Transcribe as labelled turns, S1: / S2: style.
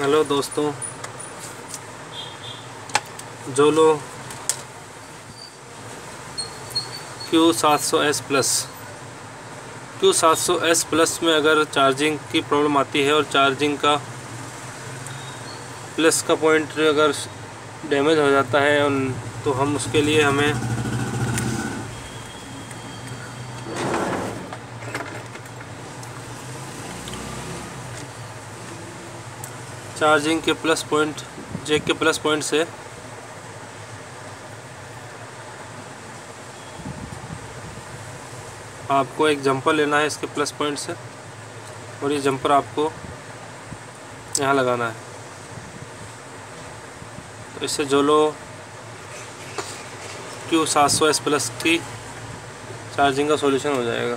S1: Hello दोस्तों। जो जोलो Q सात सौ एस प्लस क्यू सात सौ एस प्लस में अगर चार्जिंग की प्रॉब्लम आती है और चार्जिंग का प्लस का पॉइंट अगर डैमेज हो जाता है तो हम उसके लिए हमें चार्जिंग के प्लस पॉइंट, जेक के प्लस पॉइंट से। आपको एक जंपर लेना है इसके प्लस पॉइंट से, और ये जंपर आपको यहाँ लगाना है। तो इससे जोलो क्यू सात सौ एस प्लस की चार्जिंग का सॉल्यूशन हो जाएगा।